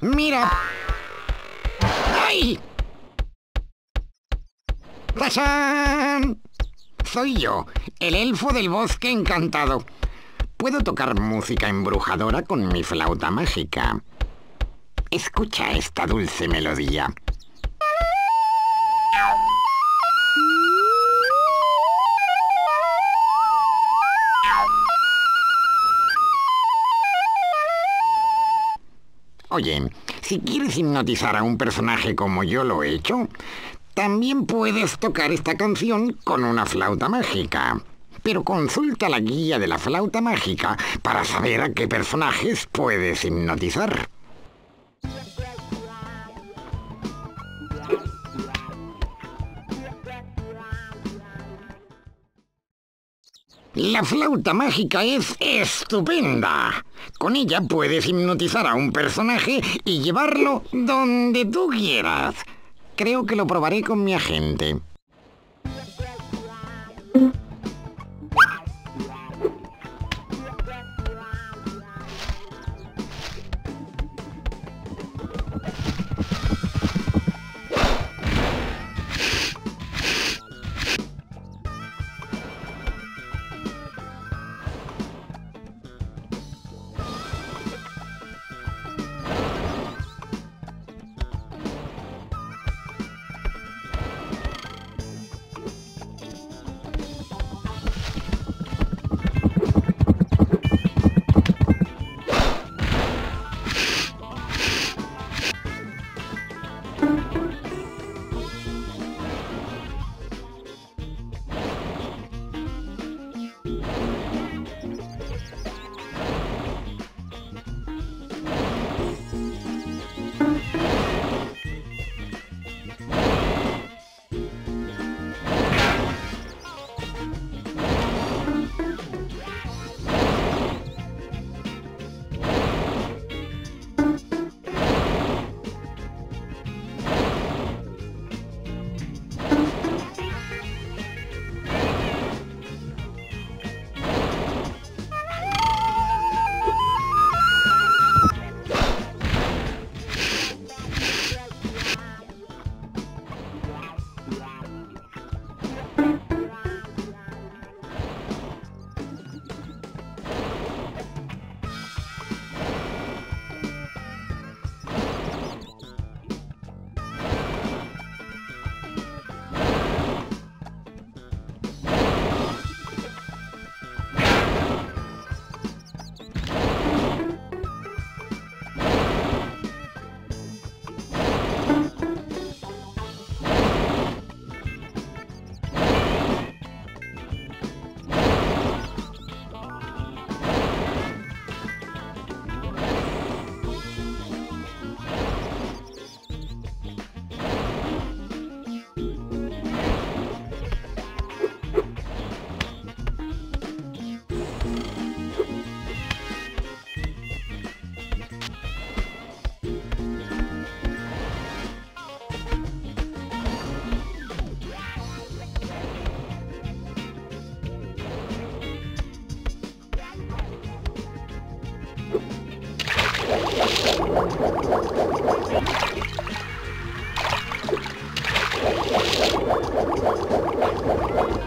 Mira. ¡Ay! ¡Tachán! Soy yo, el elfo del bosque encantado. Puedo tocar música embrujadora con mi flauta mágica. Escucha esta dulce melodía. Oye, si quieres hipnotizar a un personaje como yo lo he hecho, también puedes tocar esta canción con una flauta mágica. Pero consulta la guía de la flauta mágica para saber a qué personajes puedes hipnotizar. La flauta mágica es estupenda. Con ella puedes hipnotizar a un personaje y llevarlo donde tú quieras. Creo que lo probaré con mi agente. Thank you.